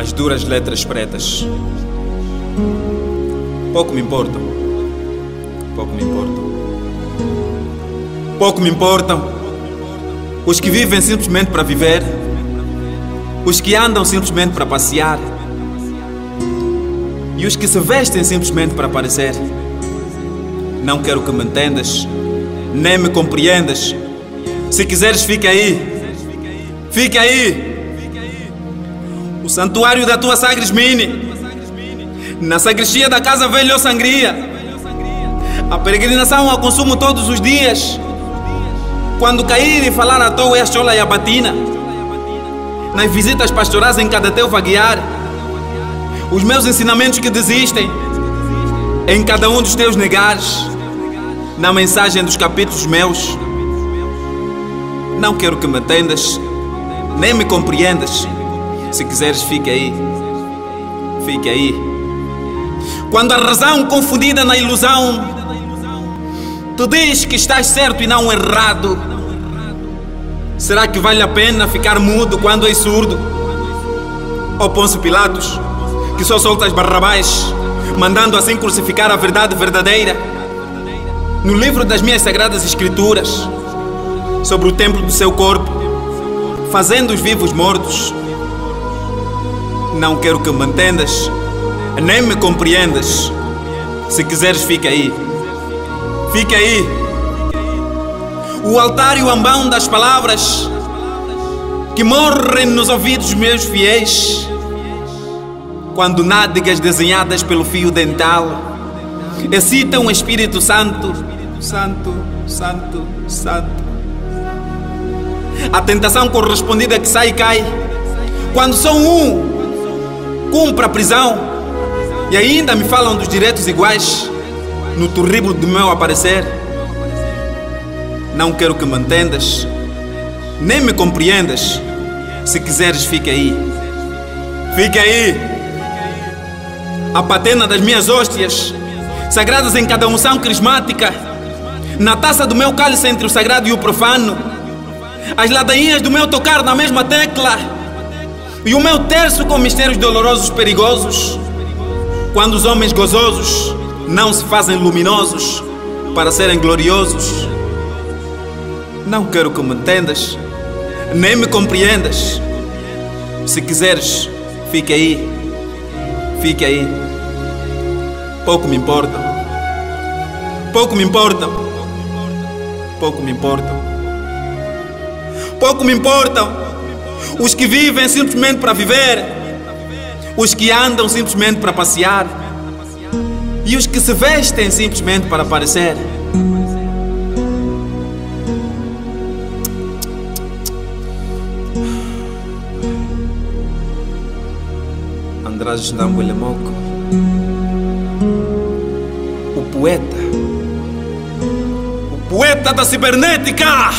as duras letras pretas. Pouco me importam. Pouco me importam. Pouco me importam. Os que vivem simplesmente para viver. Os que andam simplesmente para passear. E os que se vestem simplesmente para aparecer. Não quero que me entendas, nem me compreendas. Se quiseres, fica aí. Fica aí. O santuário da tua Sagres Mini. Na sagristia da casa velho sangria. A peregrinação ao consumo todos os dias. Quando cair e falar à toa é a chola e a batina. Nas visitas pastorais em cada teu vaguear. Os meus ensinamentos que desistem. Em cada um dos teus negares. Na mensagem dos capítulos meus. Não quero que me atendas, nem me compreendas. Se quiseres, fique aí. Fique aí. Quando a razão confundida na ilusão te diz que estás certo e não errado, será que vale a pena ficar mudo quando és surdo? Ou Pôncio Pilatos, que só soltas barrabás, mandando assim crucificar a verdade verdadeira? No livro das minhas sagradas escrituras, sobre o templo do seu corpo, fazendo os vivos mortos. Não quero que me entendas, nem me compreendas. Se quiseres, fica aí. Fica aí. O altar e o ambão das palavras que morrem nos ouvidos dos meus fiéis. Quando nádegas desenhadas pelo fio dental excitam o Espírito Santo, Santo, Santo, Santo. A tentação correspondida que sai e cai. Quando sou um, cumpre a prisão. E ainda me falam dos direitos iguais no terrível do meu aparecer. Não quero que me entendas, nem me compreendas. Se quiseres, fica aí. Fica aí. A patena das minhas hóstias, sagradas em cada unção crismática, na taça do meu cálice entre o sagrado e o profano, as ladainhas do meu tocar na mesma tecla, e o meu terço com mistérios dolorosos perigosos, quando os homens gozosos não se fazem luminosos para serem gloriosos. Não quero que me entendas, nem me compreendas. Se quiseres, fique aí, fique aí. Pouco me importa, pouco me importa, pouco me importa, pouco me importam os que vivem simplesmente para viver, os que andam simplesmente para passear e os que se vestem simplesmente para aparecer. Andrade Ndambuelemoco, o poeta, o poeta da cibernética.